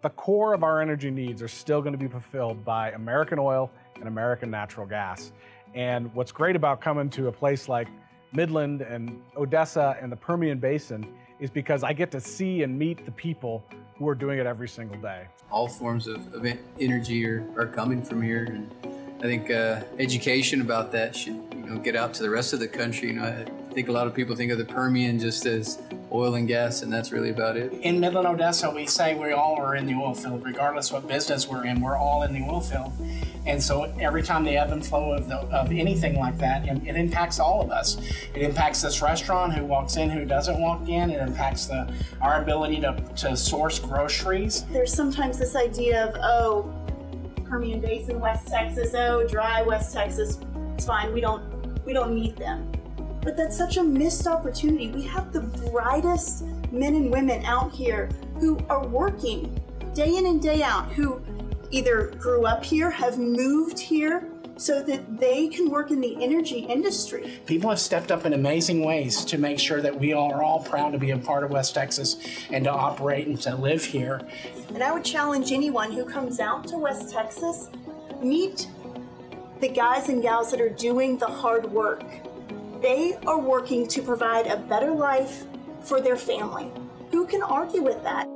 The core of our energy needs are still going to be fulfilled by American oil and American natural gas. And what's great about coming to a place like Midland and Odessa and the Permian Basin is because I get to see and meet the people who are doing it every single day. All forms of, of energy are, are coming from here. And I think uh, education about that should you know, get out to the rest of the country. You know, think a lot of people think of the Permian just as oil and gas, and that's really about it. In Midland, Odessa, we say we all are in the oil field, regardless what business we're in. We're all in the oil field, and so every time the ebb and flow of, the, of anything like that, and it impacts all of us. It impacts this restaurant, who walks in, who doesn't walk in. It impacts the our ability to, to source groceries. There's sometimes this idea of oh, Permian Basin, West Texas, oh, dry West Texas, it's fine. We don't we don't need them. But that's such a missed opportunity. We have the brightest men and women out here who are working day in and day out, who either grew up here, have moved here, so that they can work in the energy industry. People have stepped up in amazing ways to make sure that we are all proud to be a part of West Texas and to operate and to live here. And I would challenge anyone who comes out to West Texas, meet the guys and gals that are doing the hard work they are working to provide a better life for their family. Who can argue with that?